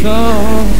thought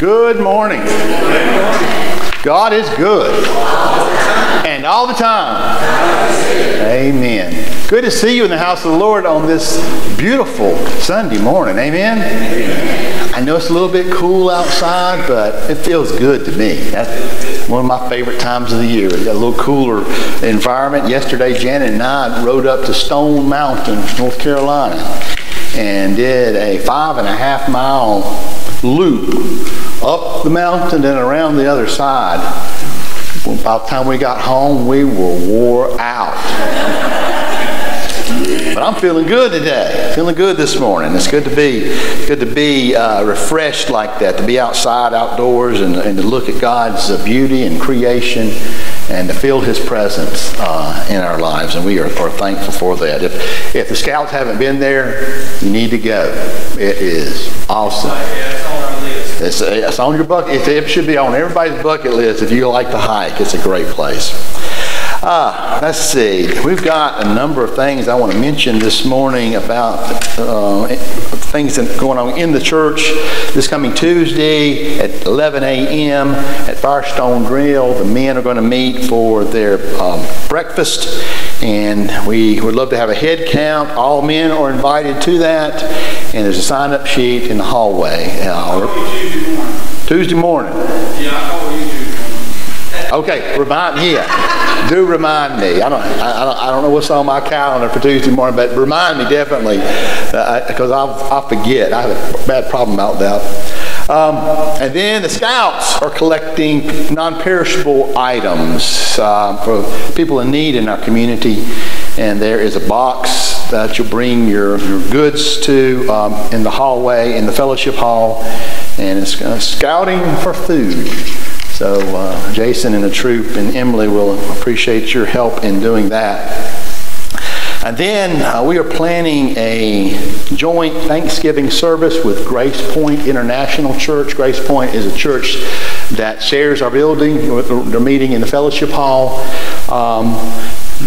Good morning. God is good. And all the time. Amen. Good to see you in the house of the Lord on this beautiful Sunday morning. Amen. I know it's a little bit cool outside, but it feels good to me. That's one of my favorite times of the year. Got a little cooler environment. Yesterday, Janet and I rode up to Stone Mountain, North Carolina, and did a five and a half mile loop up the mountain and around the other side. By the time we got home, we were wore out. But I'm feeling good today. Feeling good this morning. It's good to be good to be uh, refreshed like that. To be outside, outdoors, and, and to look at God's uh, beauty and creation, and to feel His presence uh, in our lives. And we are, are thankful for that. If if the scouts haven't been there, you need to go. It is awesome. It's, it's on your bucket. It should be on everybody's bucket list if you like to hike. It's a great place. Uh, let's see. We've got a number of things I want to mention this morning about uh, things that are going on in the church. This coming Tuesday at 11 a.m. at Firestone Grill, the men are going to meet for their um, breakfast, and we would love to have a head count. All men are invited to that, and there's a sign-up sheet in the hallway. Uh, Tuesday morning. Okay, remind me. Yeah. Do remind me. I don't, I, I don't. I don't know what's on my calendar for Tuesday morning, but remind me definitely, because uh, I'll, I'll forget. I have a bad problem about that. Um, and then the scouts are collecting non-perishable items uh, for people in need in our community. And there is a box that you'll bring your, your goods to um, in the hallway, in the fellowship hall. And it's uh, scouting for food. So uh, Jason and the troop and Emily will appreciate your help in doing that. And then uh, we are planning a joint Thanksgiving service with Grace Point International Church. Grace Point is a church that shares our building. They're meeting in the fellowship hall. Um,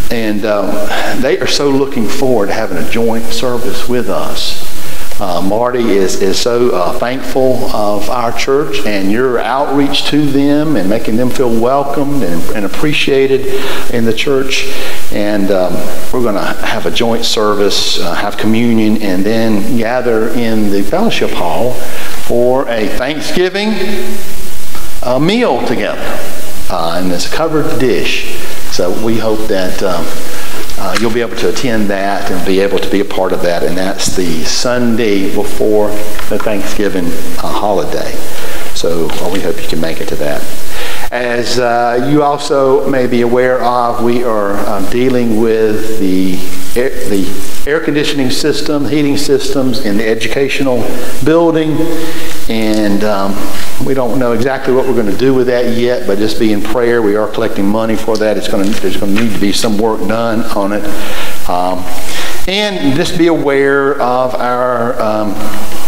and uh, they are so looking forward to having a joint service with us. Uh, Marty is, is so uh, thankful of our church and your outreach to them and making them feel welcomed and, and appreciated in the church. And um, we're going to have a joint service, uh, have communion, and then gather in the fellowship hall for a Thanksgiving uh, meal together. Uh, and it's a covered dish. So we hope that um, uh, you'll be able to attend that and be able to be a part of that. And that's the Sunday before the Thanksgiving uh, holiday. So well, we hope you can make it to that. As uh, you also may be aware of, we are um, dealing with the air, the air conditioning system, heating systems in the educational building, and um, we don't know exactly what we're going to do with that yet. But just be in prayer. We are collecting money for that. It's going to there's going to need to be some work done on it, um, and just be aware of our. Um,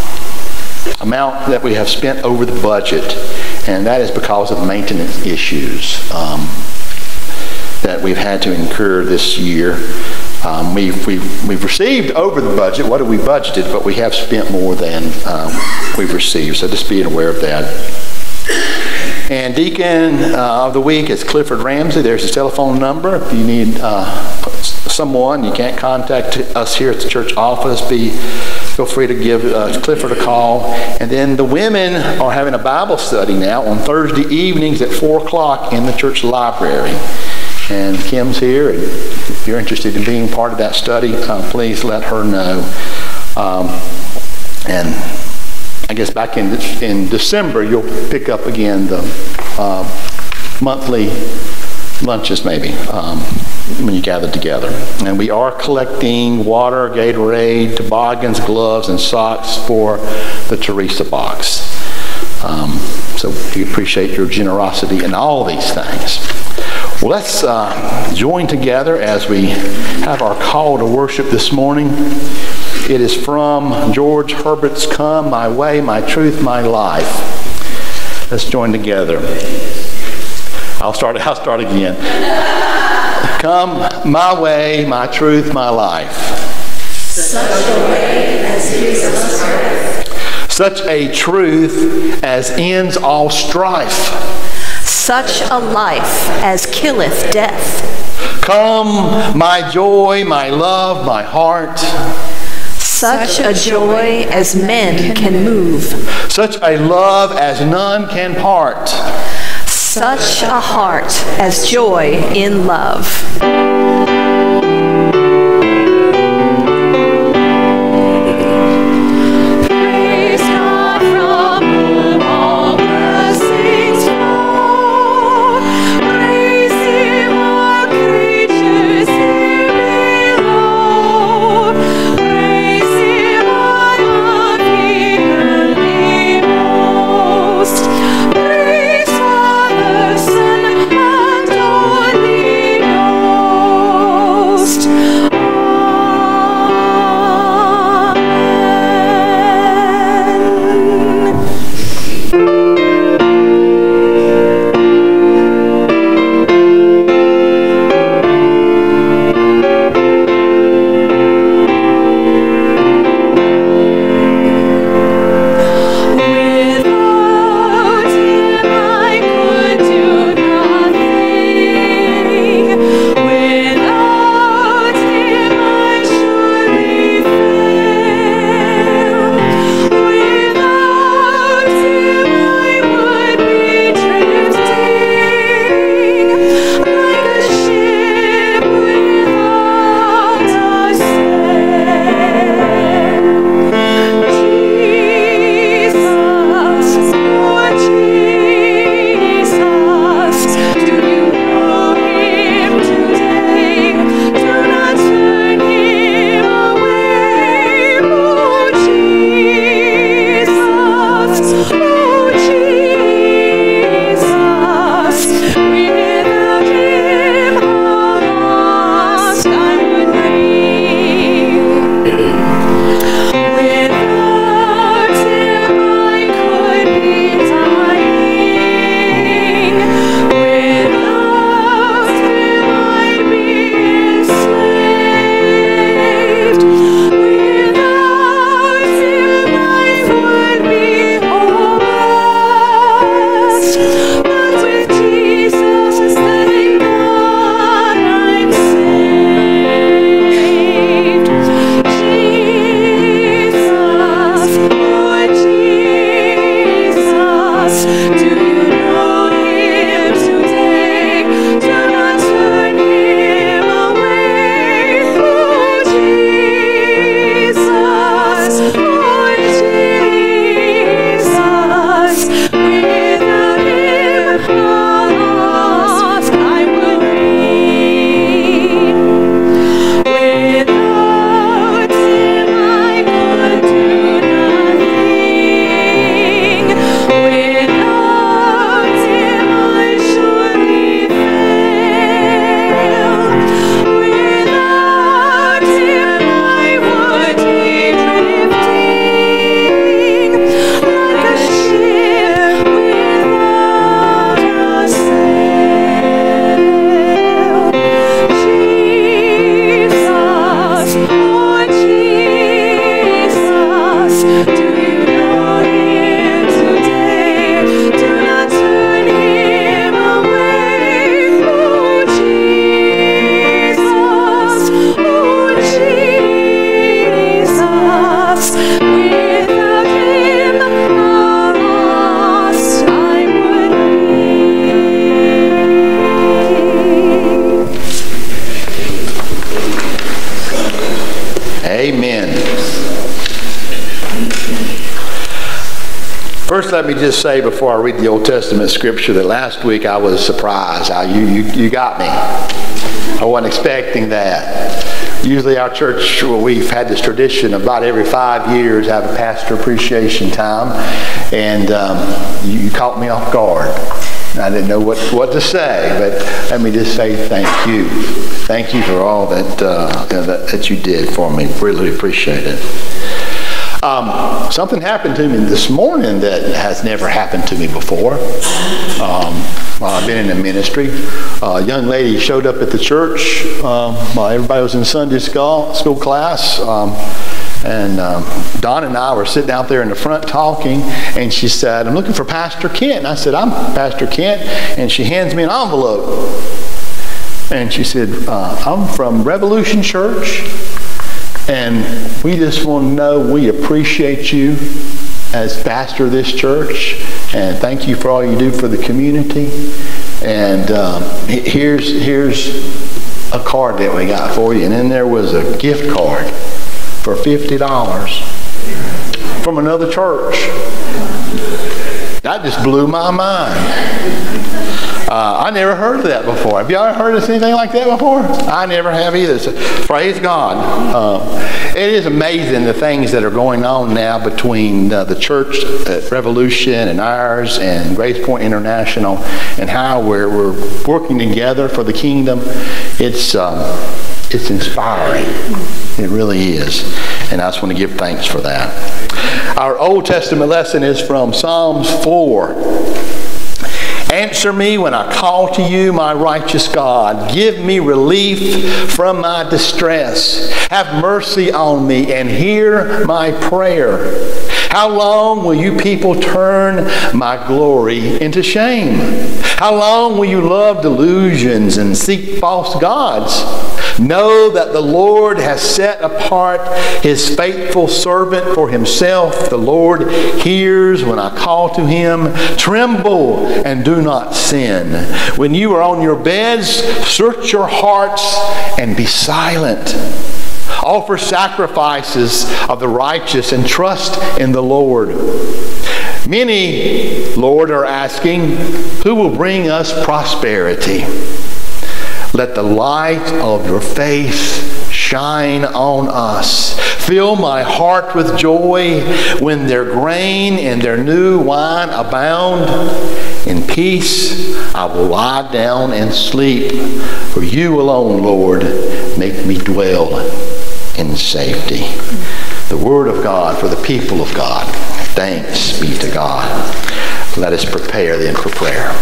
amount that we have spent over the budget, and that is because of maintenance issues um, that we've had to incur this year. Um, we've, we've, we've received over the budget what have we budgeted, but we have spent more than um, we've received, so just being aware of that. And Deacon uh, of the Week is Clifford Ramsey. There's his telephone number. If you need uh, someone, you can't contact us here at the church office, be feel free to give uh, Clifford a call. And then the women are having a Bible study now on Thursday evenings at 4 o'clock in the church library. And Kim's here, and if you're interested in being part of that study, uh, please let her know. Um, and I guess back in, in December, you'll pick up again the uh, monthly lunches maybe um, when you gather together. And we are collecting water, Gatorade, toboggans, gloves, and socks for the Teresa box. Um, so we appreciate your generosity in all these things. Well, let's uh, join together as we have our call to worship this morning. It is from George Herbert's Come, My Way, My Truth, My Life. Let's join together. I'll start, I'll start again. Come, my way, my truth, my life. Such a way as is strife. Such a truth as ends all strife. Such a life as killeth death. Come, my joy, my love, my heart. Such a joy as men can move. Such a love as none can part. Such a heart as joy in love. Say before I read the Old Testament scripture that last week I was surprised. How you, you, you got me. I wasn't expecting that. Usually, our church, well, we've had this tradition about every five years have a pastor appreciation time, and um, you, you caught me off guard. I didn't know what, what to say, but let me just say thank you. Thank you for all that, uh, that, that you did for me. Really appreciate it. Um, something happened to me this morning that has never happened to me before. Um, I've been in the ministry, a young lady showed up at the church. Um, everybody was in Sunday school, school class. Um, and um, Don and I were sitting out there in the front talking, and she said, I'm looking for Pastor Kent. And I said, I'm Pastor Kent. And she hands me an envelope. And she said, uh, I'm from Revolution Church. And we just want to know we appreciate you as pastor of this church. And thank you for all you do for the community. And um, here's, here's a card that we got for you. And then there was a gift card for $50 from another church. That just blew my mind. Uh, I never heard of that before. Have y'all heard of anything like that before? I never have either. So, praise God. Uh, it is amazing the things that are going on now between uh, the church at Revolution and ours and Grace Point International and how we're, we're working together for the kingdom. It's, um, it's inspiring. It really is. And I just want to give thanks for that. Our Old Testament lesson is from Psalms 4. Answer me when I call to you, my righteous God. Give me relief from my distress. Have mercy on me and hear my prayer. How long will you people turn my glory into shame? How long will you love delusions and seek false gods? Know that the Lord has set apart his faithful servant for himself. The Lord hears when I call to him. Tremble and do not sin. When you are on your beds, search your hearts and be silent. Offer sacrifices of the righteous and trust in the Lord. Many, Lord, are asking, who will bring us prosperity? Let the light of your face shine on us. Fill my heart with joy when their grain and their new wine abound. In peace I will lie down and sleep. For you alone, Lord, make me dwell in safety. The Word of God for the people of God. Thanks be to God. Let us prepare then for prayer.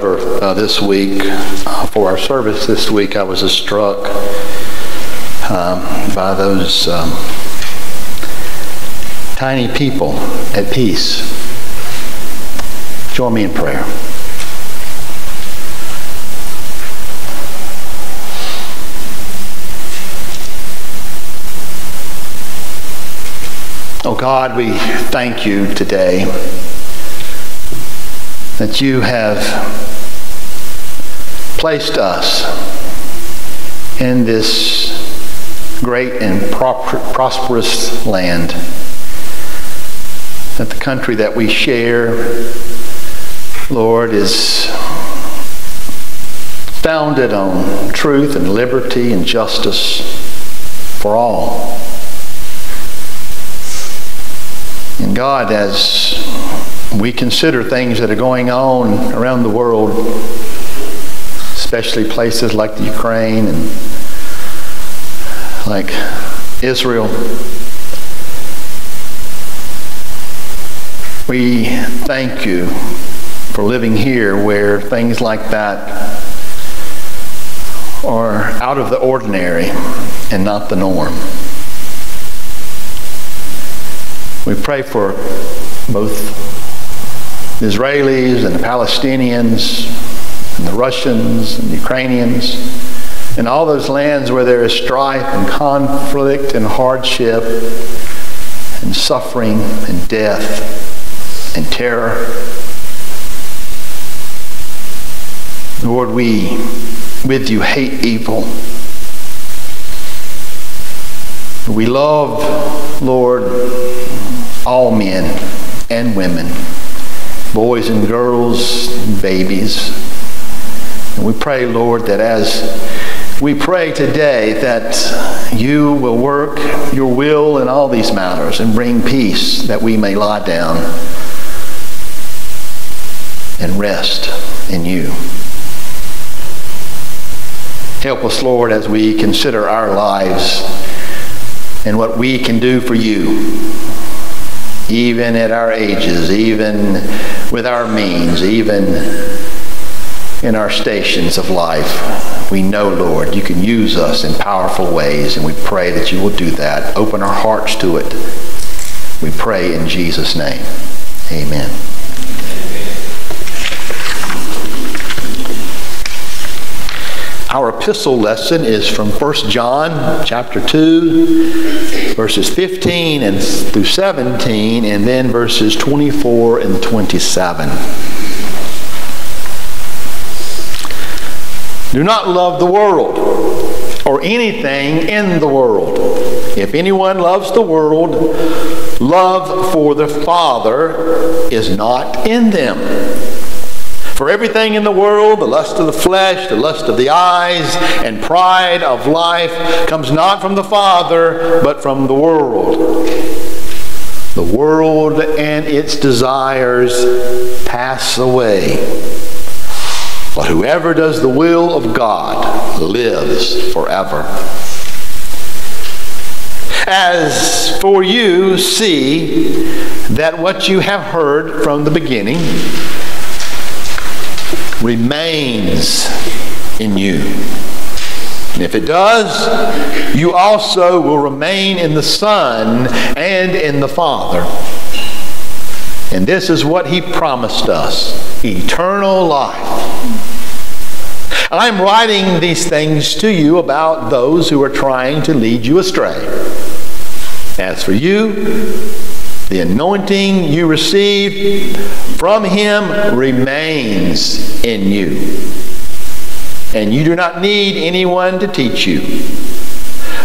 Cover uh, this week uh, for our service this week, I was struck um, by those um, tiny people at peace. Join me in prayer. Oh God, we thank you today that you have placed us in this great and prosperous land. That the country that we share, Lord, is founded on truth and liberty and justice for all. And God, as we consider things that are going on around the world, especially places like the Ukraine and like Israel. We thank you for living here where things like that are out of the ordinary and not the norm. We pray for both the Israelis and the Palestinians and the Russians and Ukrainians and all those lands where there is strife and conflict and hardship and suffering and death and terror. Lord, we with you hate evil. We love, Lord, all men and women boys and girls, babies. And we pray, Lord, that as we pray today that you will work your will in all these matters and bring peace that we may lie down and rest in you. Help us, Lord, as we consider our lives and what we can do for you, even at our ages, even with our means, even in our stations of life. We know, Lord, you can use us in powerful ways, and we pray that you will do that. Open our hearts to it. We pray in Jesus' name. Amen. Our epistle lesson is from 1 John chapter 2, verses 15 and through 17, and then verses 24 and 27. Do not love the world or anything in the world. If anyone loves the world, love for the Father is not in them. For everything in the world, the lust of the flesh, the lust of the eyes, and pride of life comes not from the Father, but from the world. The world and its desires pass away. But whoever does the will of God lives forever. As for you, see that what you have heard from the beginning, remains in you. And if it does, you also will remain in the Son and in the Father. And this is what he promised us eternal life. I'm writing these things to you about those who are trying to lead you astray. As for you, the anointing you received from him remains in you. And you do not need anyone to teach you.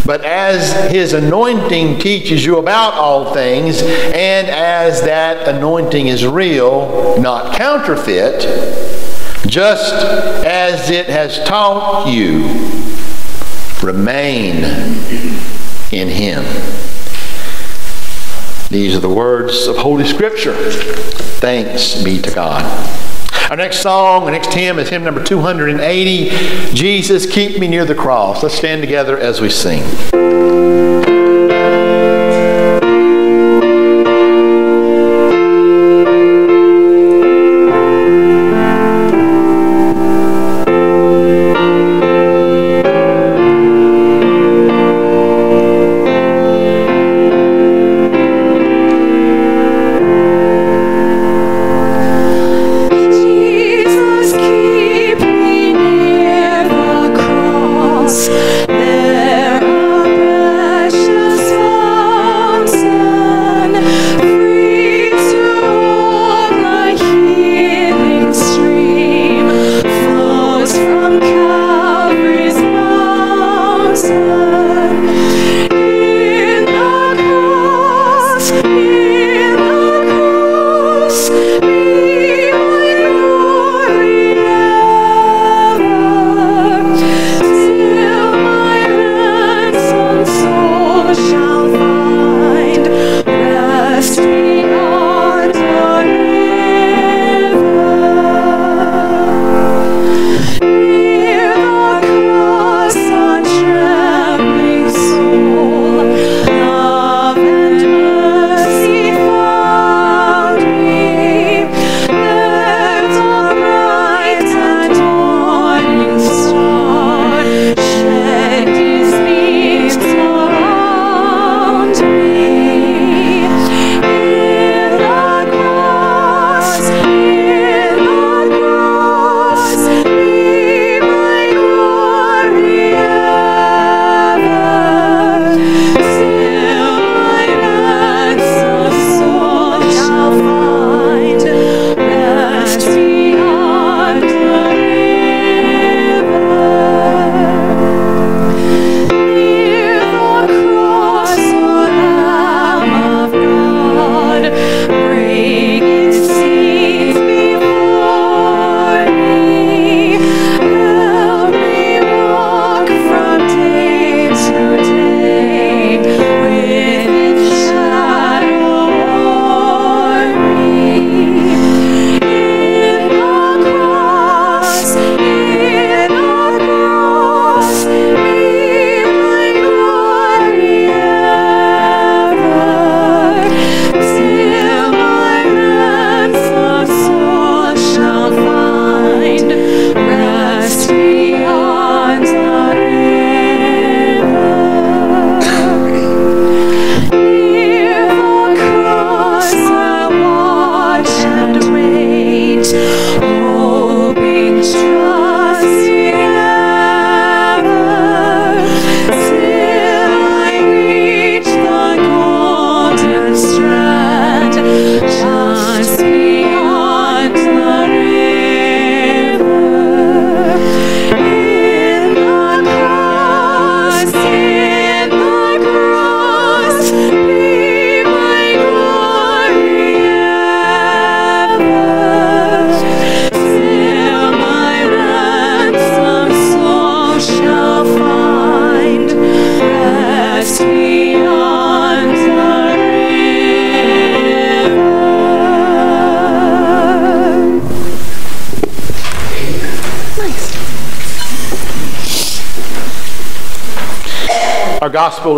But as his anointing teaches you about all things, and as that anointing is real, not counterfeit, just as it has taught you, remain in him. These are the words of Holy Scripture. Thanks be to God. Our next song, our next hymn is hymn number 280 Jesus, Keep Me Near the Cross. Let's stand together as we sing.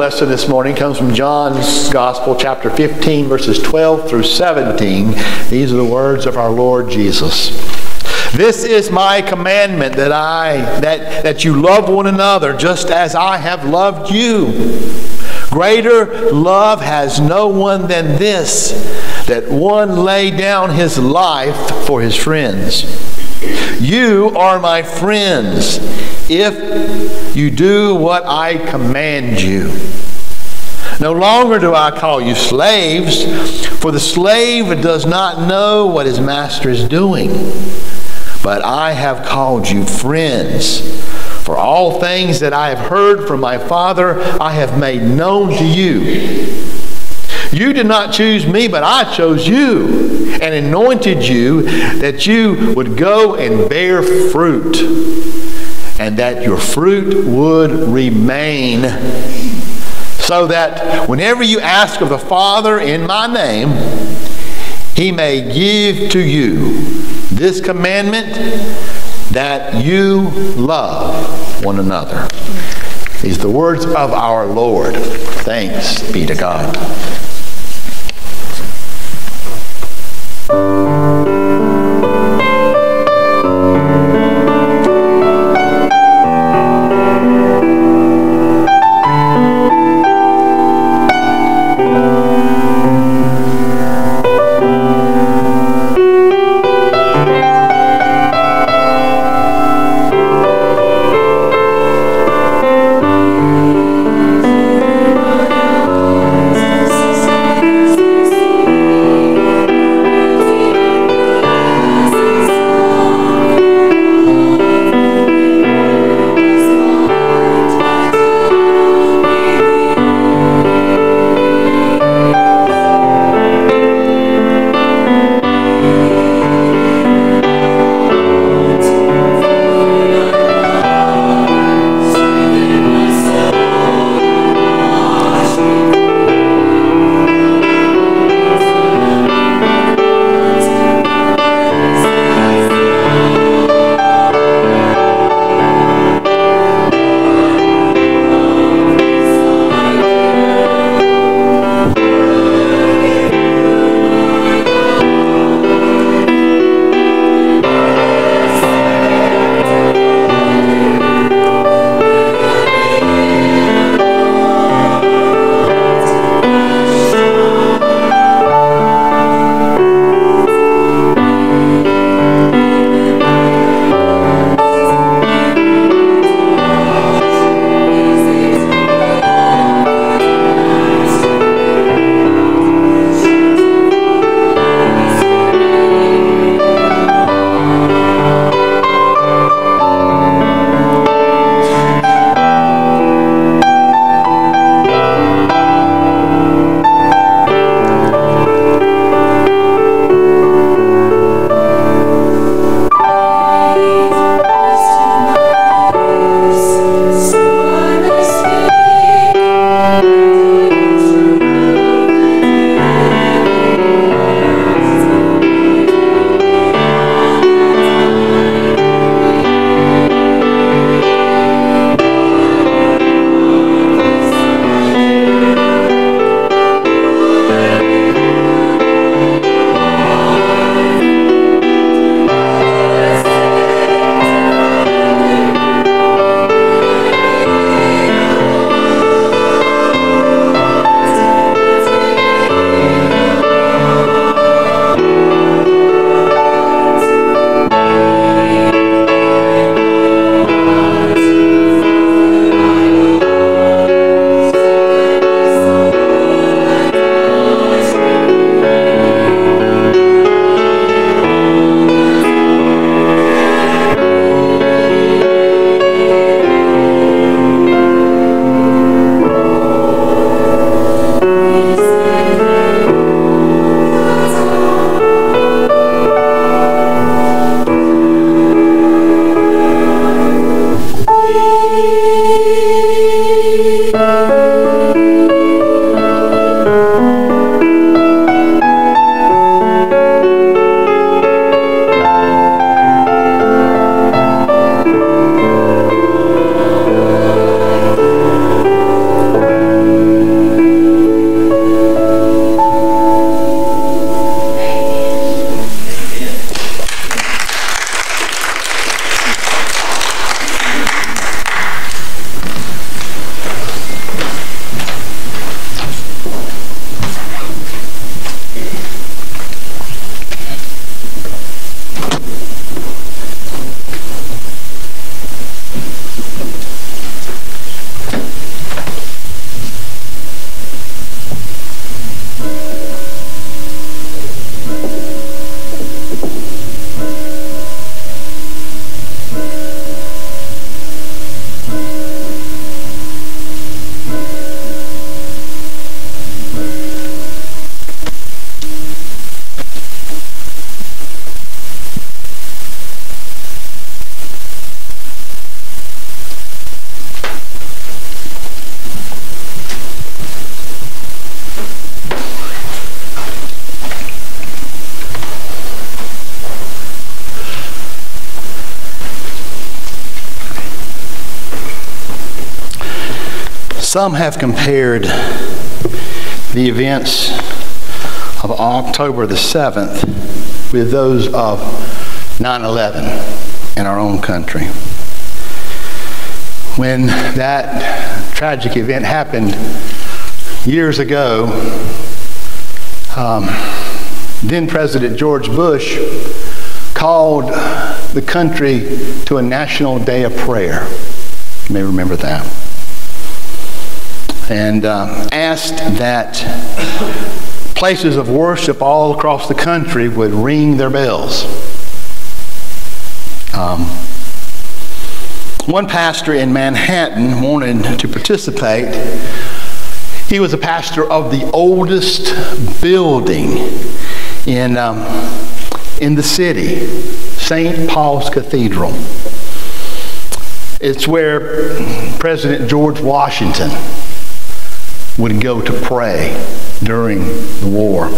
Lesson this morning comes from John's Gospel, chapter 15, verses 12 through 17. These are the words of our Lord Jesus. This is my commandment that I that that you love one another just as I have loved you. Greater love has no one than this that one lay down his life for his friends. You are my friends if you do what I command you. No longer do I call you slaves, for the slave does not know what his master is doing. But I have called you friends. For all things that I have heard from my Father, I have made known to you. You did not choose me, but I chose you and anointed you that you would go and bear fruit, and that your fruit would remain. So that whenever you ask of the Father in my name, he may give to you this commandment that you love one another. These are the words of our Lord. Thanks be to God. Some have compared the events of October the 7th with those of 9 11 in our own country. When that tragic event happened years ago, um, then President George Bush called the country to a national day of prayer. You may remember that. And uh, asked that places of worship all across the country would ring their bells. Um, one pastor in Manhattan wanted to participate. He was a pastor of the oldest building in, um, in the city, St. Paul's Cathedral. It's where President George Washington would go to pray during the war.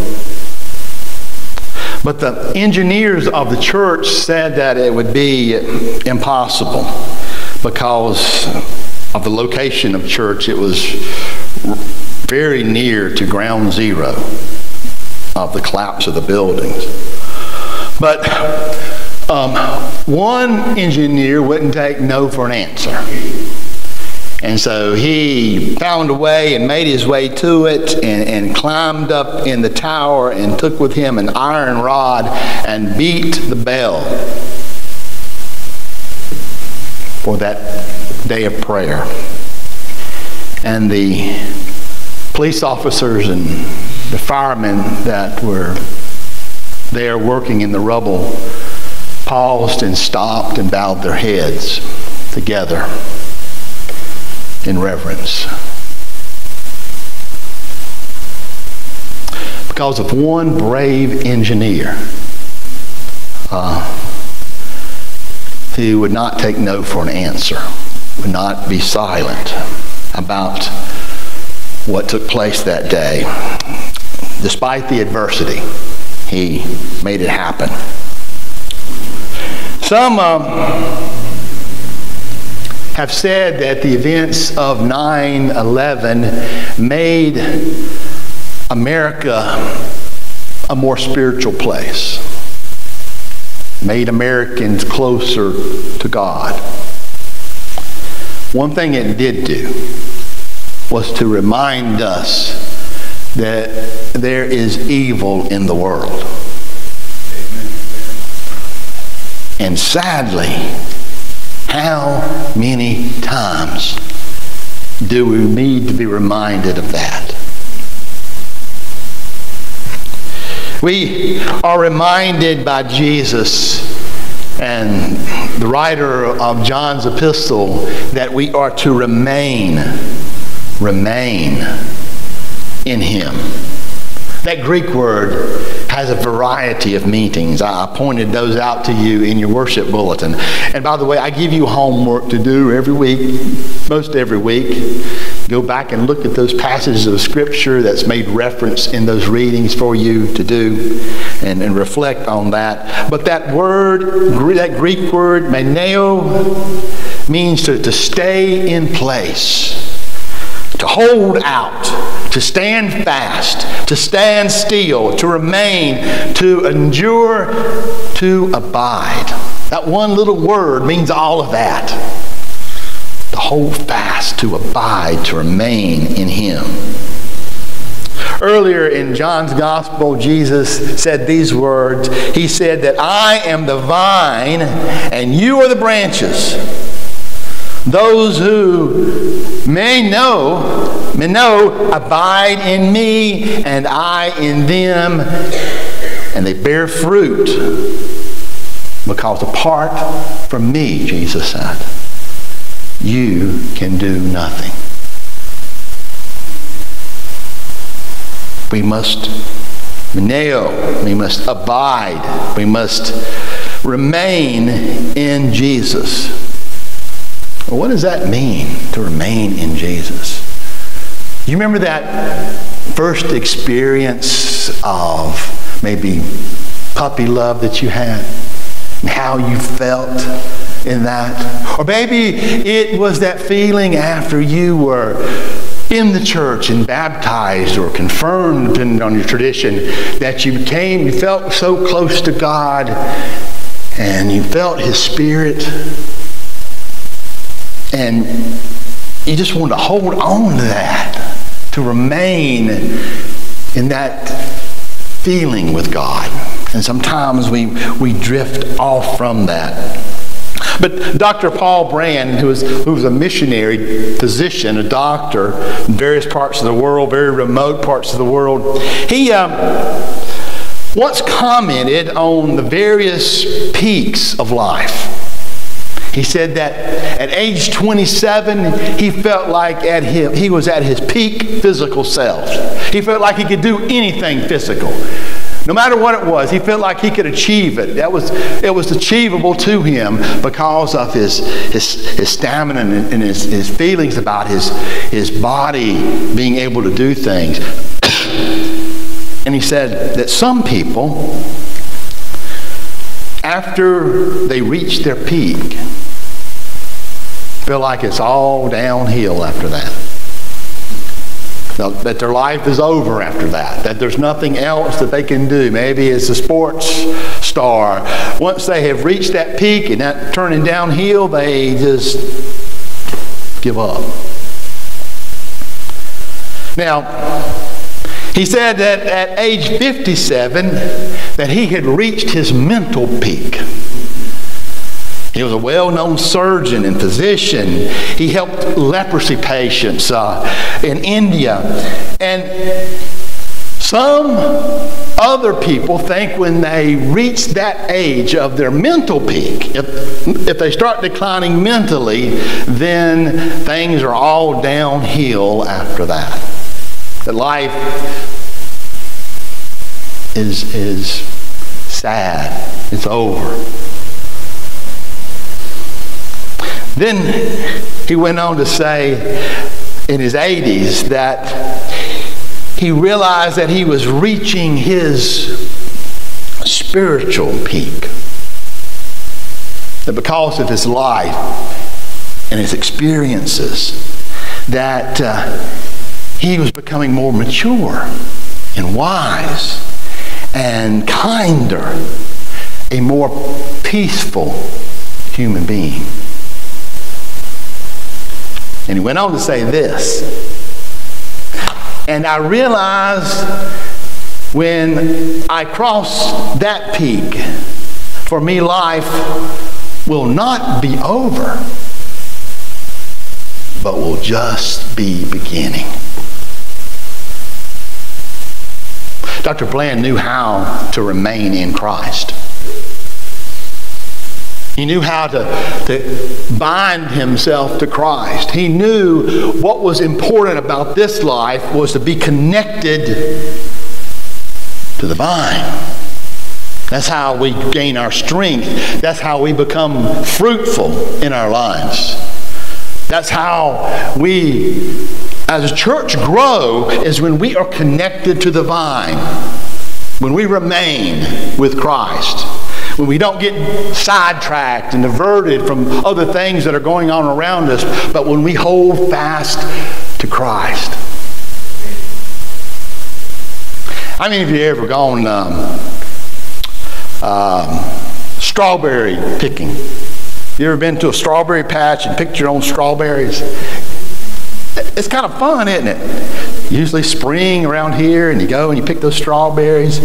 But the engineers of the church said that it would be impossible because of the location of church. It was very near to ground zero of the collapse of the buildings. But um, one engineer wouldn't take no for an answer. And so he found a way and made his way to it and, and climbed up in the tower and took with him an iron rod and beat the bell for that day of prayer. And the police officers and the firemen that were there working in the rubble paused and stopped and bowed their heads together in reverence. Because of one brave engineer uh, who would not take no for an answer, would not be silent about what took place that day. Despite the adversity, he made it happen. Some. Uh, have said that the events of 9 11 made America a more spiritual place, made Americans closer to God. One thing it did do was to remind us that there is evil in the world. And sadly, how many times do we need to be reminded of that? We are reminded by Jesus and the writer of John's epistle that we are to remain, remain in him. That Greek word has a variety of meanings. I pointed those out to you in your worship bulletin. And by the way, I give you homework to do every week, most every week. Go back and look at those passages of Scripture that's made reference in those readings for you to do and, and reflect on that. But that word, that Greek word, meneo, means to, to stay in place, to hold out to stand fast, to stand still, to remain, to endure, to abide. That one little word means all of that. To hold fast, to abide, to remain in Him. Earlier in John's Gospel, Jesus said these words. He said that I am the vine and you are the branches. Those who may know, may know, abide in me and I in them, and they bear fruit. Because apart from me, Jesus said, you can do nothing. We must meneo, we must abide, we must remain in Jesus. Well, what does that mean to remain in Jesus? You remember that first experience of maybe puppy love that you had and how you felt in that. Or maybe it was that feeling after you were in the church and baptized or confirmed, depending on your tradition, that you came, you felt so close to God and you felt His Spirit and you just want to hold on to that, to remain in that feeling with God. And sometimes we, we drift off from that. But Dr. Paul Brand, who was, who was a missionary physician, a doctor in various parts of the world, very remote parts of the world, he um, once commented on the various peaks of life. He said that at age 27, he felt like at him, he was at his peak physical self. He felt like he could do anything physical. No matter what it was, he felt like he could achieve it. That was, it was achievable to him because of his, his, his stamina and, his, his feelings about his, his body being able to do things. and he said that some people, after they reach their peak, feel like it's all downhill after that that their life is over after that, that there's nothing else that they can do. Maybe it's a sports star. Once they have reached that peak and that turning downhill, they just give up. Now, he said that at age 57 that he had reached his mental peak. He was a well known surgeon and physician. He helped leprosy patients uh, in India. And some other people think when they reach that age of their mental peak, if, if they start declining mentally, then things are all downhill after that. That life is, is sad, it's over. Then he went on to say in his 80s that he realized that he was reaching his spiritual peak. That because of his life and his experiences, that uh, he was becoming more mature and wise and kinder, a more peaceful human being. And he went on to say this. And I realized when I cross that peak, for me, life will not be over, but will just be beginning. Dr. Brand knew how to remain in Christ. He knew how to, to bind himself to Christ. He knew what was important about this life was to be connected to the vine. That's how we gain our strength. That's how we become fruitful in our lives. That's how we, as a church, grow, is when we are connected to the vine, when we remain with Christ when we don't get sidetracked and diverted from other things that are going on around us, but when we hold fast to Christ. How many of you ever gone um, um, strawberry picking? You ever been to a strawberry patch and picked your own strawberries? It's kind of fun, isn't it? Usually spring around here, and you go and you pick those strawberries.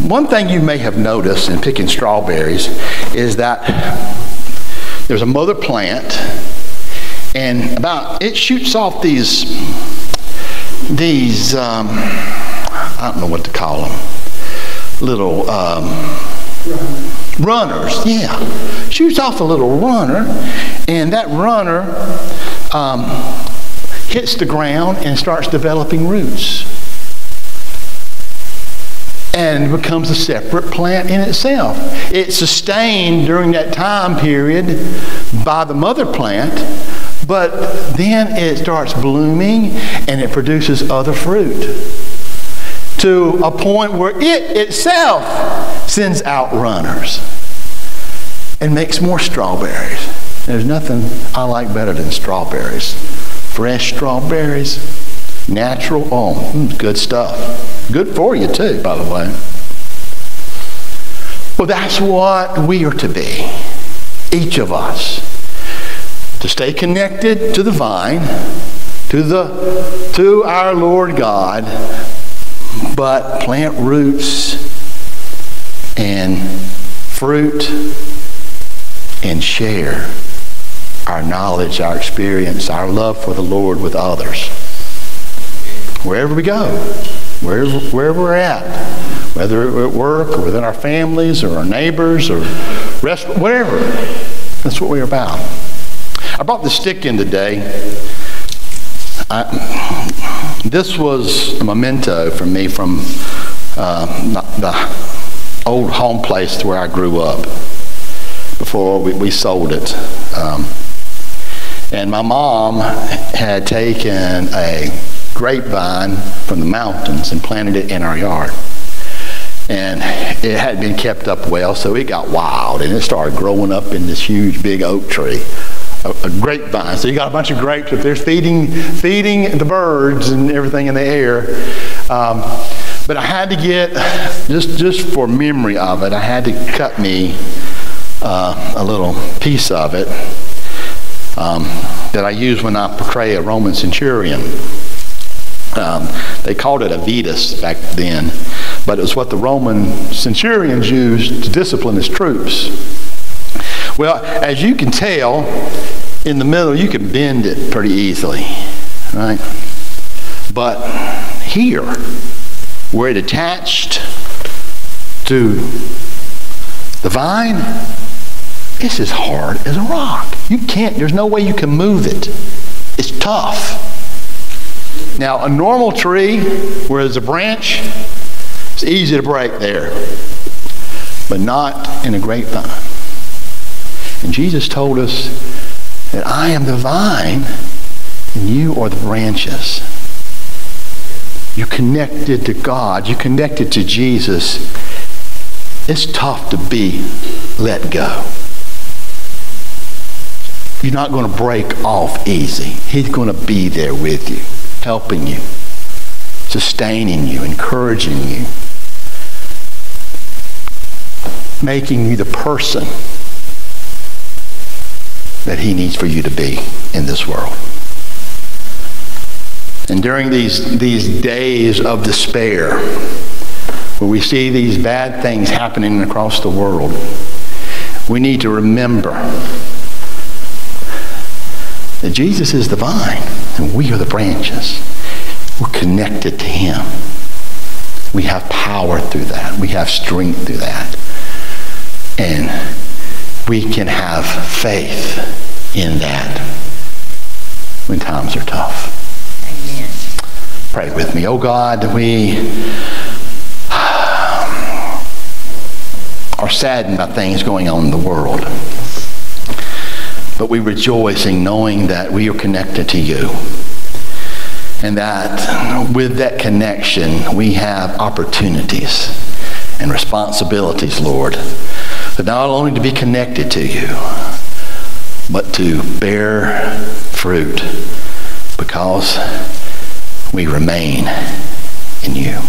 One thing you may have noticed in picking strawberries is that there's a mother plant, and about it shoots off these these um, I don't know what to call them, little um, runners. Yeah, shoots off a little runner, and that runner um, hits the ground and starts developing roots and it becomes a separate plant in itself. It's sustained during that time period by the mother plant, but then it starts blooming and it produces other fruit to a point where it itself sends out runners. and makes more strawberries. There's nothing I like better than strawberries. Fresh strawberries, natural, oh, mm, good stuff. Good for you too, by the way. Well, that's what we are to be, each of us. To stay connected to the vine, to, the, to our Lord God, but plant roots and fruit and share our knowledge, our experience, our love for the Lord with others. Wherever we go, wherever, wherever we're at, whether at work or within our families or our neighbors or rest, whatever. That's what we're about. I brought the stick in today. I, this was a memento for me from uh, the old home place where I grew up before we, we sold it. Um, and my mom had taken a grapevine from the mountains and planted it in our yard. And it had been kept up well, so it got wild and it started growing up in this huge big oak tree. A, a grapevine. So you got a bunch of grapes up there feeding, feeding the birds and everything in the air. Um, but I had to get, just, just for memory of it, I had to cut me uh, a little piece of it um, that I use when I portray a Roman centurion. Um, they called it a vitis back then, but it was what the Roman centurions used to discipline his troops. Well, as you can tell, in the middle you can bend it pretty easily, right? But here, where it attached to the vine, it's as hard as a rock. You can't, there's no way you can move it. It's tough. Now, a normal tree, where there's a branch, it's easy to break there, but not in a grapevine. And Jesus told us that I am the vine and you are the branches. You're connected to God, you're connected to Jesus. It's tough to be let go. You're not going to break off easy. He's going to be there with you helping you, sustaining you, encouraging you, making you the person that He needs for you to be in this world. And during these, these days of despair, where we see these bad things happening across the world, we need to remember that Jesus is the vine and we are the branches. We're connected to Him. We have power through that. We have strength through that. And we can have faith in that when times are tough. Amen. Pray with me. Oh God, we um, are saddened by things going on in the world. But we rejoice in knowing that we are connected to you. And that with that connection, we have opportunities and responsibilities, Lord, that not only to be connected to you, but to bear fruit because we remain in you.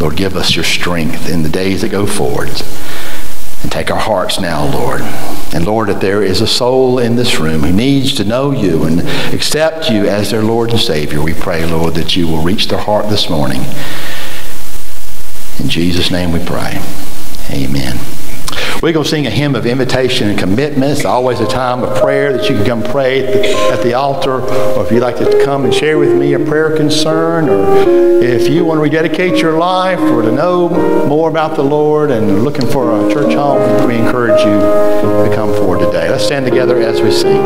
Lord, give us your strength in the days that go forward. And take our hearts now, Lord. And Lord, if there is a soul in this room who needs to know you and accept you as their Lord and Savior, we pray, Lord, that you will reach their heart this morning. In Jesus' name we pray. Amen. We're going to sing a hymn of invitation and commitment. It's always a time of prayer that you can come pray at the, at the altar, or if you'd like to come and share with me a prayer concern, or if you want to rededicate your life or to know more about the Lord and looking for a church home, we encourage you to come forward today. Let's stand together as we sing.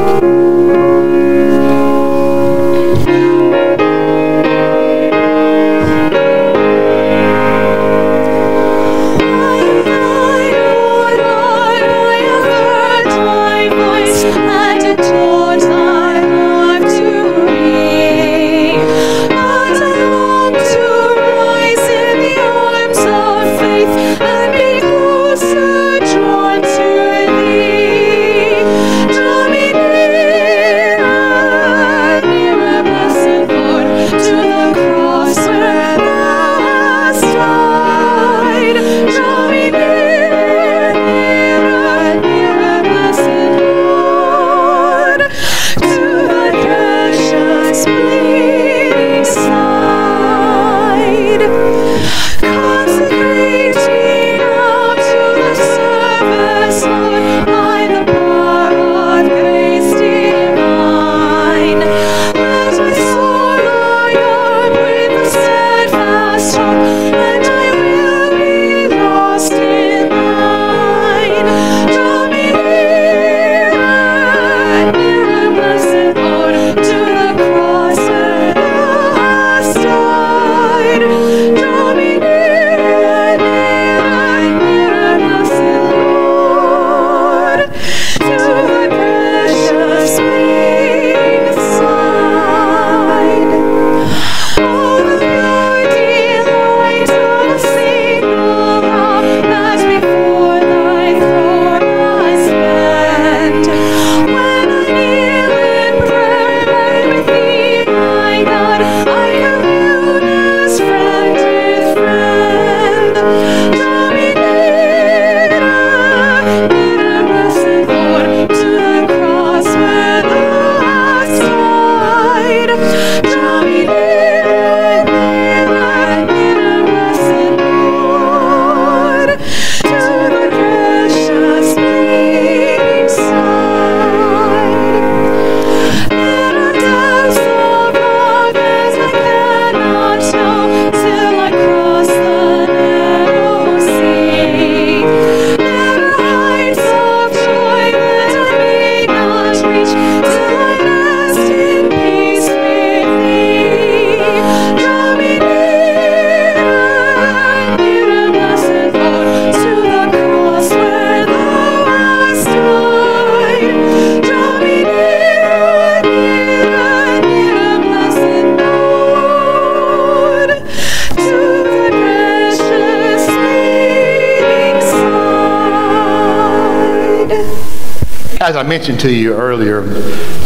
Mentioned to you earlier,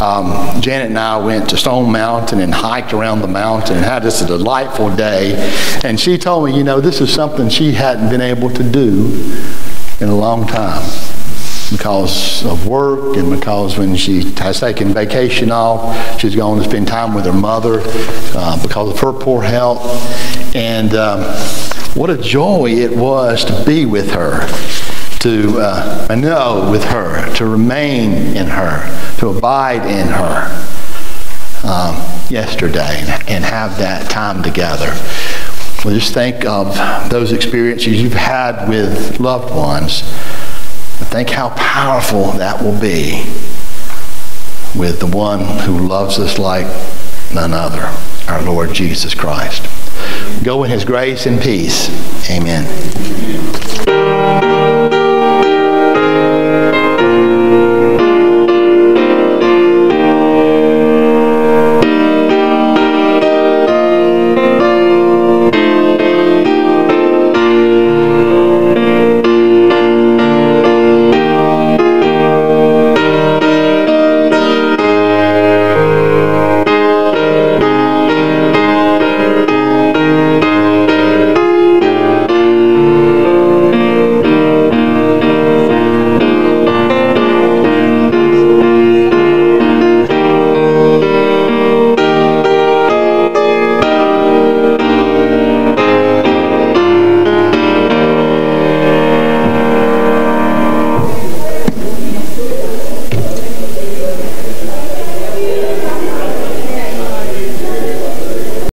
um, Janet and I went to Stone Mountain and hiked around the mountain and had a delightful day. And she told me, you know, this is something she hadn't been able to do in a long time because of work and because when she has taken vacation off, she's going to spend time with her mother uh, because of her poor health. And um, what a joy it was to be with her, to uh, know with her, to remain in her, to abide in her um, yesterday and have that time together. Well, just think of those experiences you've had with loved ones Think how powerful that will be with the one who loves us like none other, our Lord Jesus Christ. Go in his grace and peace. Amen.